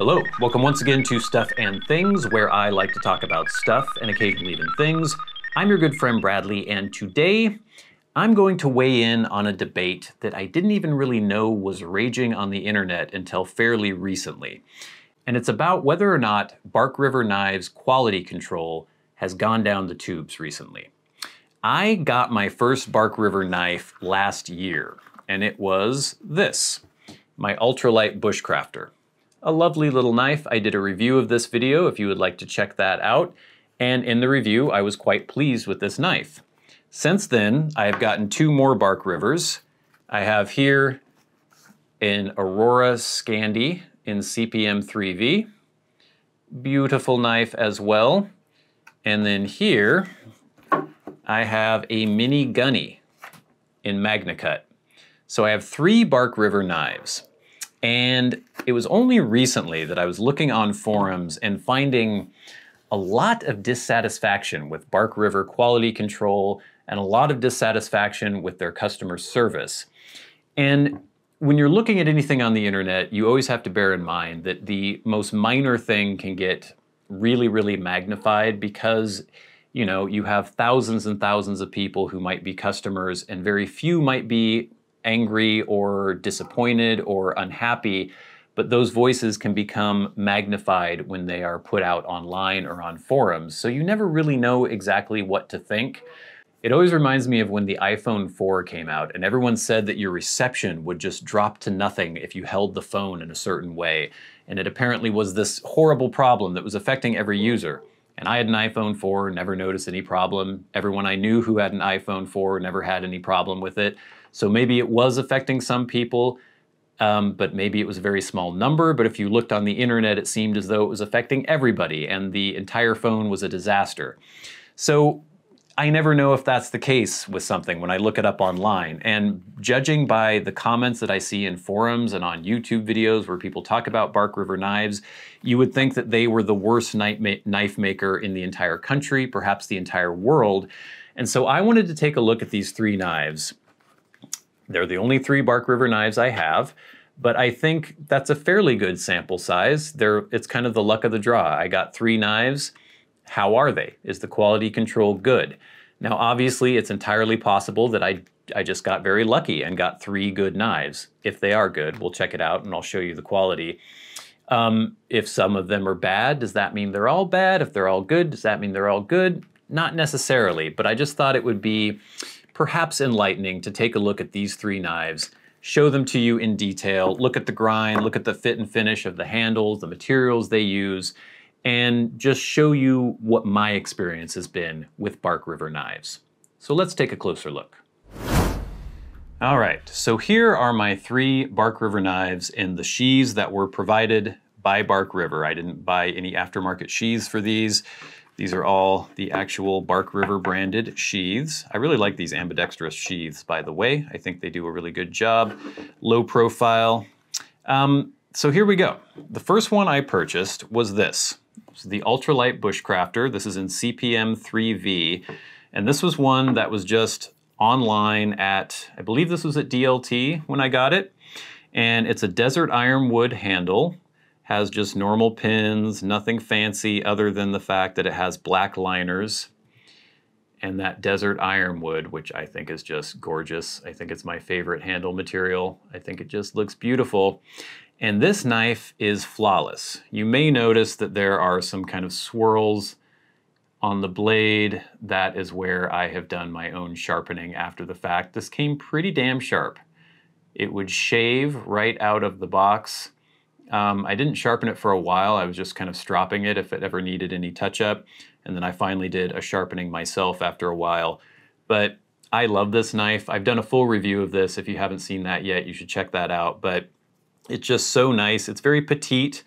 Hello, welcome once again to Stuff and Things, where I like to talk about stuff and occasionally even things. I'm your good friend Bradley, and today I'm going to weigh in on a debate that I didn't even really know was raging on the internet until fairly recently. And it's about whether or not Bark River Knives quality control has gone down the tubes recently. I got my first Bark River knife last year, and it was this, my Ultralite Bushcrafter. A lovely little knife. I did a review of this video if you would like to check that out. And in the review, I was quite pleased with this knife. Since then, I have gotten two more Bark Rivers. I have here an Aurora Scandi in CPM 3V. Beautiful knife as well. And then here, I have a mini gunny in MagnaCut. So I have three Bark River knives. And it was only recently that I was looking on forums and finding a lot of dissatisfaction with Bark River quality control and a lot of dissatisfaction with their customer service. And when you're looking at anything on the internet, you always have to bear in mind that the most minor thing can get really, really magnified because you know, you have thousands and thousands of people who might be customers and very few might be angry or disappointed or unhappy, but those voices can become magnified when they are put out online or on forums. So you never really know exactly what to think. It always reminds me of when the iPhone 4 came out and everyone said that your reception would just drop to nothing if you held the phone in a certain way. And it apparently was this horrible problem that was affecting every user. And I had an iPhone 4, never noticed any problem. Everyone I knew who had an iPhone 4 never had any problem with it. So maybe it was affecting some people, um, but maybe it was a very small number. But if you looked on the internet, it seemed as though it was affecting everybody and the entire phone was a disaster. So I never know if that's the case with something when I look it up online. And judging by the comments that I see in forums and on YouTube videos where people talk about Bark River knives, you would think that they were the worst knife maker in the entire country, perhaps the entire world. And so I wanted to take a look at these three knives. They're the only three Bark River knives I have, but I think that's a fairly good sample size. They're, it's kind of the luck of the draw. I got three knives how are they? Is the quality control good? Now, obviously, it's entirely possible that I, I just got very lucky and got three good knives. If they are good, we'll check it out and I'll show you the quality. Um, if some of them are bad, does that mean they're all bad? If they're all good, does that mean they're all good? Not necessarily, but I just thought it would be perhaps enlightening to take a look at these three knives, show them to you in detail, look at the grind, look at the fit and finish of the handles, the materials they use, and just show you what my experience has been with Bark River knives. So let's take a closer look. All right, so here are my three Bark River knives in the sheaths that were provided by Bark River. I didn't buy any aftermarket sheaths for these. These are all the actual Bark River branded sheaths. I really like these ambidextrous sheaths, by the way. I think they do a really good job. Low profile. Um, so here we go. The first one I purchased was this. The Ultralite Bushcrafter. This is in CPM 3V. And this was one that was just online at, I believe this was at DLT when I got it. And it's a desert ironwood handle. Has just normal pins, nothing fancy other than the fact that it has black liners and that desert ironwood, which I think is just gorgeous. I think it's my favorite handle material. I think it just looks beautiful. And this knife is flawless. You may notice that there are some kind of swirls on the blade. That is where I have done my own sharpening after the fact. This came pretty damn sharp. It would shave right out of the box. Um, I didn't sharpen it for a while. I was just kind of stropping it if it ever needed any touch up. And then I finally did a sharpening myself after a while. But I love this knife. I've done a full review of this. If you haven't seen that yet, you should check that out. But it's just so nice. It's very petite,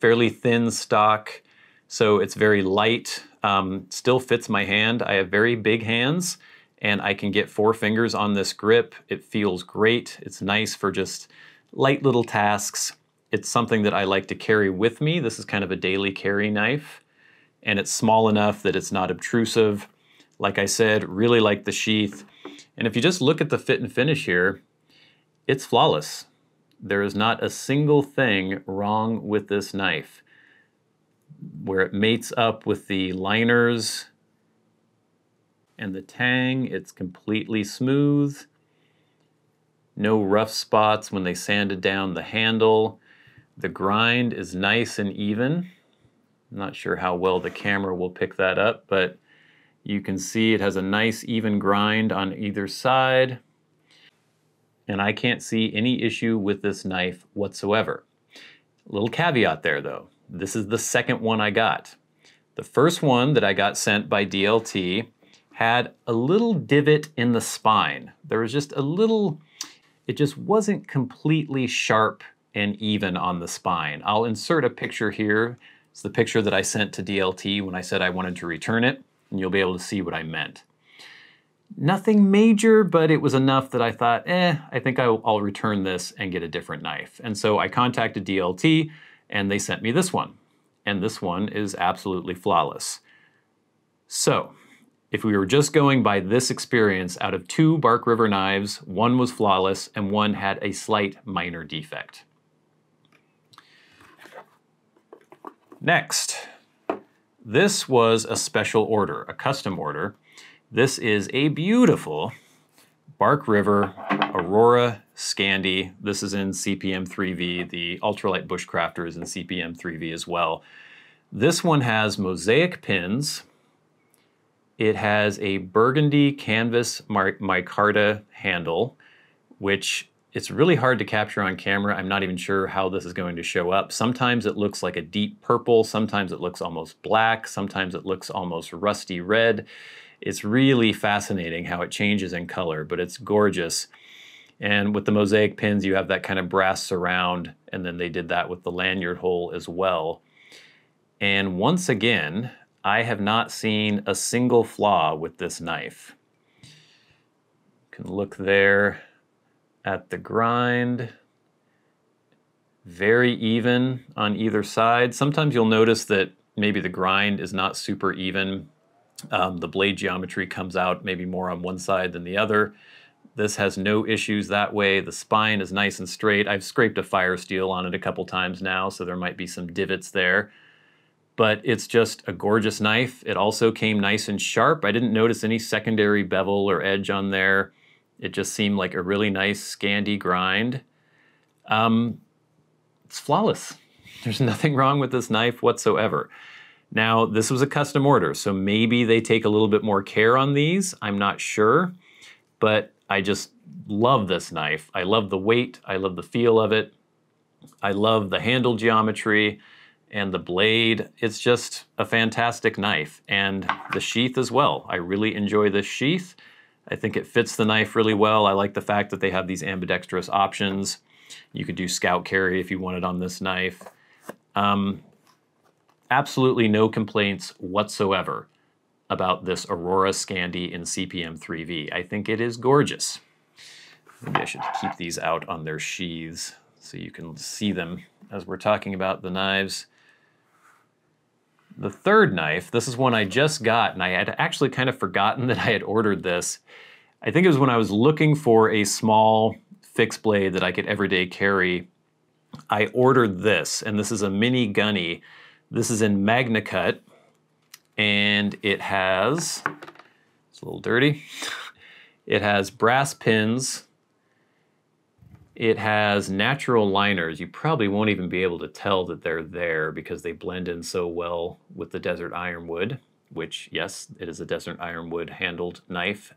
fairly thin stock, so it's very light. Um, still fits my hand. I have very big hands and I can get four fingers on this grip. It feels great. It's nice for just light little tasks. It's something that I like to carry with me. This is kind of a daily carry knife and it's small enough that it's not obtrusive. Like I said, really like the sheath. And if you just look at the fit and finish here, it's flawless There is not a single thing wrong with this knife. Where it mates up with the liners and the tang, it's completely smooth. No rough spots when they sanded down the handle. The grind is nice and even. I'm not sure how well the camera will pick that up, but you can see it has a nice even grind on either side. And I can't see any issue with this knife whatsoever. Little caveat there though. This is the second one I got. The first one that I got sent by DLT had a little divot in the spine. There was just a little, it just wasn't completely sharp and even on the spine. I'll insert a picture here it's the picture that I sent to DLT when I said I wanted to return it, and you'll be able to see what I meant. Nothing major, but it was enough that I thought, eh, I think I'll, I'll return this and get a different knife. And so I contacted DLT, and they sent me this one. And this one is absolutely flawless. So, if we were just going by this experience, out of two Bark River knives, one was flawless and one had a slight minor defect. Next, this was a special order, a custom order. This is a beautiful Bark River Aurora Scandi. This is in CPM 3V. The Ultralite Bushcrafter is in CPM 3V as well. This one has mosaic pins. It has a burgundy canvas micarta handle, which it's really hard to capture on camera. I'm not even sure how this is going to show up. Sometimes it looks like a deep purple, sometimes it looks almost black, sometimes it looks almost rusty red. It's really fascinating how it changes in color, but it's gorgeous. And with the mosaic pins, you have that kind of brass surround, and then they did that with the lanyard hole as well. And once again, I have not seen a single flaw with this knife. You can look there at the grind. Very even on either side. Sometimes you'll notice that maybe the grind is not super even. Um, the blade geometry comes out maybe more on one side than the other. This has no issues that way. The spine is nice and straight. I've scraped a fire steel on it a couple times now, so there might be some divots there. But it's just a gorgeous knife. It also came nice and sharp. I didn't notice any secondary bevel or edge on there. It just seemed like a really nice Scandi grind. Um, it's flawless. There's nothing wrong with this knife whatsoever. Now, this was a custom order, so maybe they take a little bit more care on these. I'm not sure, but I just love this knife. I love the weight. I love the feel of it. I love the handle geometry and the blade. It's just a fantastic knife and the sheath as well. I really enjoy this sheath. I think it fits the knife really well. I like the fact that they have these ambidextrous options. You could do scout carry if you wanted on this knife. Um, absolutely no complaints whatsoever about this Aurora Scandi in CPM 3V. I think it is gorgeous. Maybe I should keep these out on their sheaths so you can see them as we're talking about the knives. The third knife, this is one I just got, and I had actually kind of forgotten that I had ordered this. I think it was when I was looking for a small fixed blade that I could everyday carry. I ordered this, and this is a mini gunny. This is in MagnaCut, and it has, it's a little dirty, it has brass pins it has natural liners. You probably won't even be able to tell that they're there because they blend in so well with the desert ironwood, which, yes, it is a desert ironwood handled knife,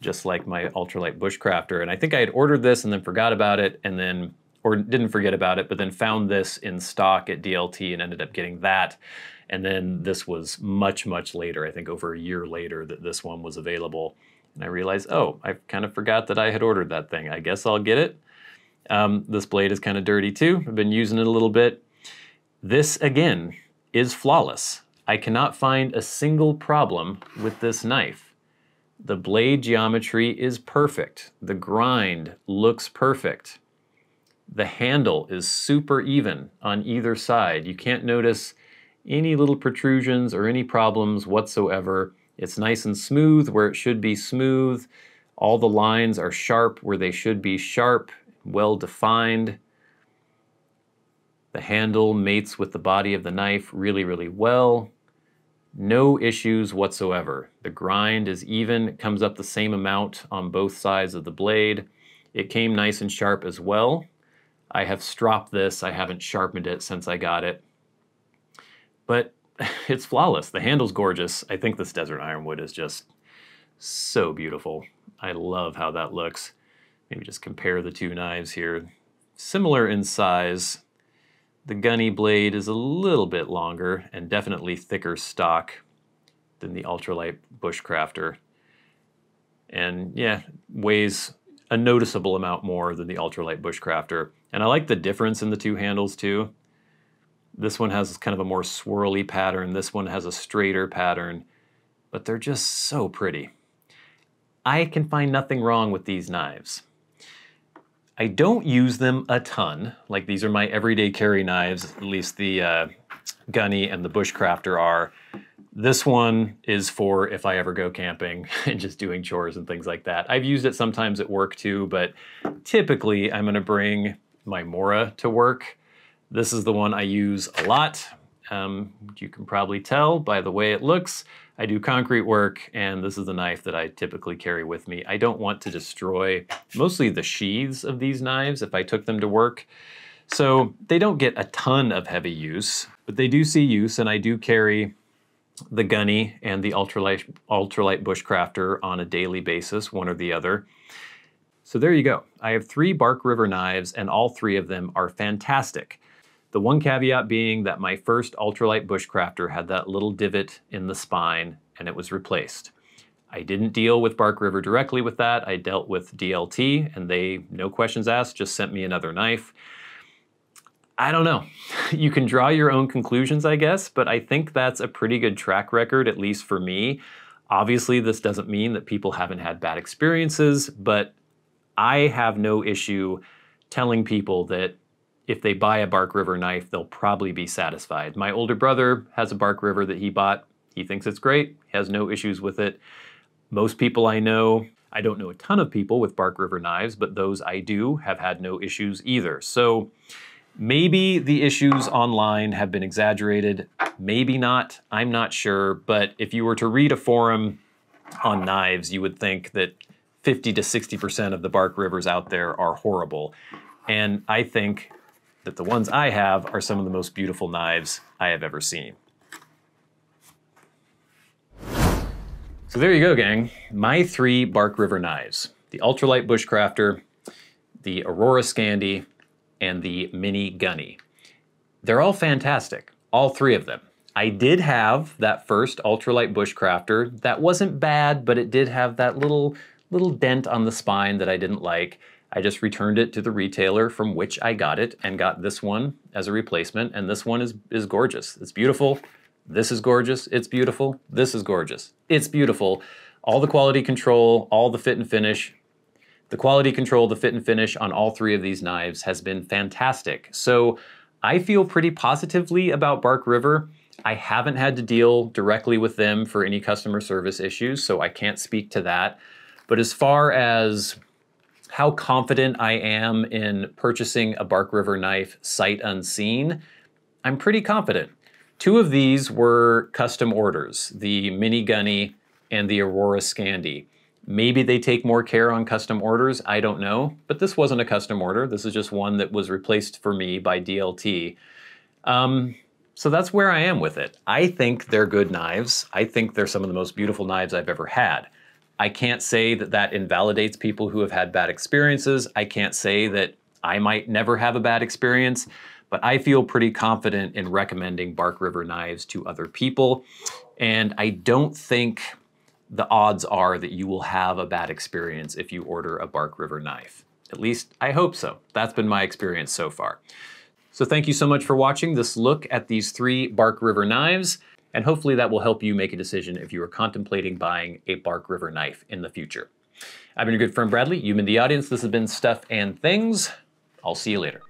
just like my ultralite bushcrafter. And I think I had ordered this and then forgot about it and then, or didn't forget about it, but then found this in stock at DLT and ended up getting that. And then this was much, much later, I think over a year later that this one was available. And I realized, oh, I kind of forgot that I had ordered that thing. I guess I'll get it. Um, this blade is kind of dirty too. I've been using it a little bit. This, again, is flawless. I cannot find a single problem with this knife. The blade geometry is perfect. The grind looks perfect. The handle is super even on either side. You can't notice any little protrusions or any problems whatsoever. It's nice and smooth where it should be smooth. All the lines are sharp where they should be sharp well defined. The handle mates with the body of the knife really, really well. No issues whatsoever. The grind is even, comes up the same amount on both sides of the blade. It came nice and sharp as well. I have stropped this, I haven't sharpened it since I got it. But it's flawless. The handle's gorgeous. I think this Desert Ironwood is just so beautiful. I love how that looks. Maybe just compare the two knives here. Similar in size, the gunny blade is a little bit longer and definitely thicker stock than the ultralite bushcrafter. And yeah, weighs a noticeable amount more than the ultralite bushcrafter. And I like the difference in the two handles too. This one has kind of a more swirly pattern. This one has a straighter pattern, but they're just so pretty. I can find nothing wrong with these knives. I don't use them a ton. Like these are my everyday carry knives, at least the uh, Gunny and the Bushcrafter are. This one is for if I ever go camping and just doing chores and things like that. I've used it sometimes at work too, but typically I'm gonna bring my Mora to work. This is the one I use a lot. Um, you can probably tell by the way it looks. I do concrete work, and this is the knife that I typically carry with me. I don't want to destroy mostly the sheaths of these knives if I took them to work. So they don't get a ton of heavy use, but they do see use, and I do carry the Gunny and the ultralite, ultralite Bushcrafter on a daily basis, one or the other. So there you go. I have three Bark River knives, and all three of them are fantastic. The one caveat being that my first ultralite bushcrafter had that little divot in the spine and it was replaced. I didn't deal with Bark River directly with that. I dealt with DLT and they, no questions asked, just sent me another knife. I don't know. You can draw your own conclusions, I guess, but I think that's a pretty good track record, at least for me. Obviously, this doesn't mean that people haven't had bad experiences, but I have no issue telling people that if they buy a Bark River knife, they'll probably be satisfied. My older brother has a Bark River that he bought. He thinks it's great, he has no issues with it. Most people I know, I don't know a ton of people with Bark River knives, but those I do have had no issues either. So maybe the issues online have been exaggerated, maybe not, I'm not sure. But if you were to read a forum on knives, you would think that 50 to 60% of the Bark Rivers out there are horrible. And I think that the ones I have are some of the most beautiful knives I have ever seen. So there you go, gang. My three Bark River knives. The Ultralite Bushcrafter, the Aurora Scandi, and the Mini Gunny. They're all fantastic, all three of them. I did have that first ultralite bushcrafter. That wasn't bad, but it did have that little little dent on the spine that I didn't like. I just returned it to the retailer from which I got it and got this one as a replacement. And this one is, is gorgeous. It's beautiful. This is gorgeous. It's beautiful. This is gorgeous. It's beautiful. All the quality control, all the fit and finish. The quality control, the fit and finish on all three of these knives has been fantastic. So I feel pretty positively about Bark River. I haven't had to deal directly with them for any customer service issues, so I can't speak to that. But as far as how confident I am in purchasing a Bark River knife sight unseen, I'm pretty confident. Two of these were custom orders, the Mini Gunny and the Aurora Scandi. Maybe they take more care on custom orders, I don't know, but this wasn't a custom order. This is just one that was replaced for me by DLT. Um, so that's where I am with it. I think they're good knives. I think they're some of the most beautiful knives I've ever had. I can't say that that invalidates people who have had bad experiences. I can't say that I might never have a bad experience, but I feel pretty confident in recommending Bark River knives to other people. And I don't think the odds are that you will have a bad experience if you order a Bark River knife. At least I hope so. That's been my experience so far. So thank you so much for watching this look at these three Bark River knives and hopefully that will help you make a decision if you are contemplating buying a Bark River knife in the future. I've been your good friend Bradley. You've been the audience. This has been Stuff and Things. I'll see you later.